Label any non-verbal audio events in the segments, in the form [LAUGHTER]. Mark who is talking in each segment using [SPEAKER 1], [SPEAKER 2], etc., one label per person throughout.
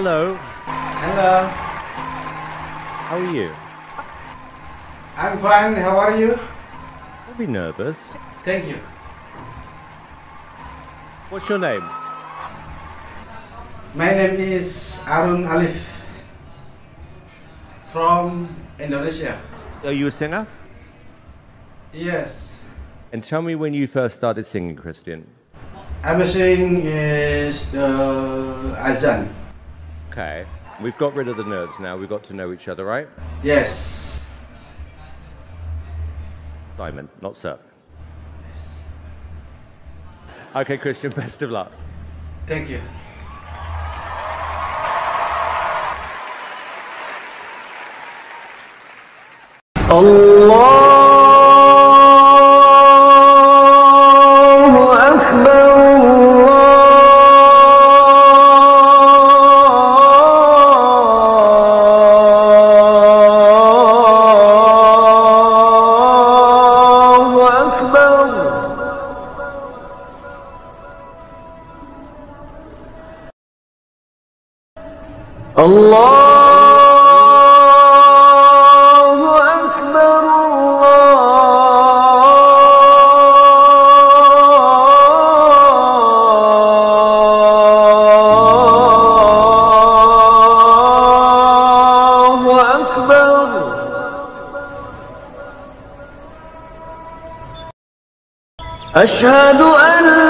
[SPEAKER 1] Hello.
[SPEAKER 2] Hello.
[SPEAKER 1] How are you?
[SPEAKER 2] I'm fine. How are you?
[SPEAKER 1] Don't be nervous.
[SPEAKER 2] Thank you.
[SPEAKER 1] What's your name?
[SPEAKER 2] My name is Arun Alif from Indonesia.
[SPEAKER 1] Are you a singer?
[SPEAKER 2] Yes.
[SPEAKER 1] And tell me when you first started singing, Christian.
[SPEAKER 2] I'm saying is the uh, Azan.
[SPEAKER 1] Okay. We've got rid of the nerves now. We've got to know each other, right?
[SPEAKER 2] Yes.
[SPEAKER 1] Simon, not sir. Yes. Okay, Christian, [LAUGHS] best of luck.
[SPEAKER 2] Thank you.
[SPEAKER 3] Allah أشهد أن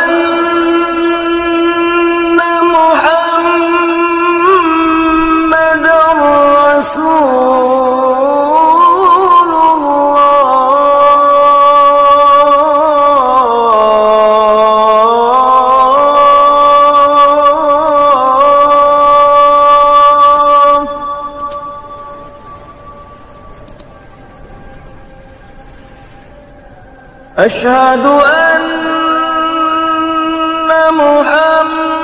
[SPEAKER 3] أشهد أن محمد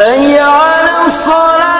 [SPEAKER 3] حي على الصلاة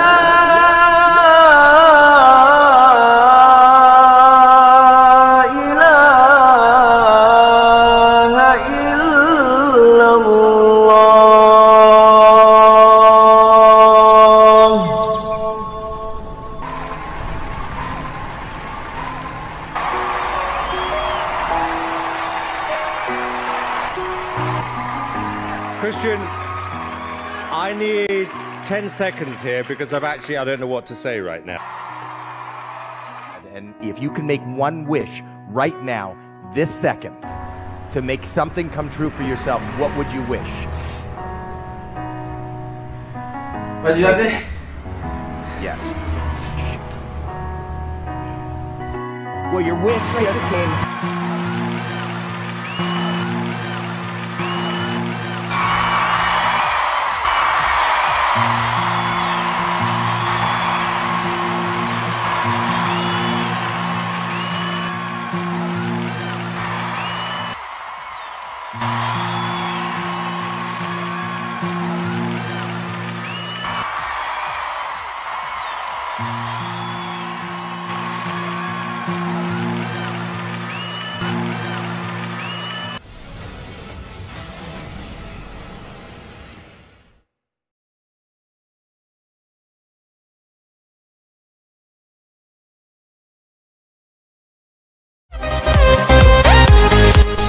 [SPEAKER 1] Christian, I need 10 seconds here because I've actually, I don't know what to say right now.
[SPEAKER 4] And if you can make one wish right now, this second, to make something come true for yourself, what would you wish?
[SPEAKER 2] Pak Juhades,
[SPEAKER 4] Yes. Well, your wish just changed.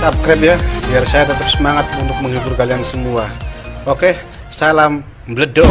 [SPEAKER 5] Subscribe ya biar saya tetap semangat untuk menghibur kalian semua. Oke salam bledo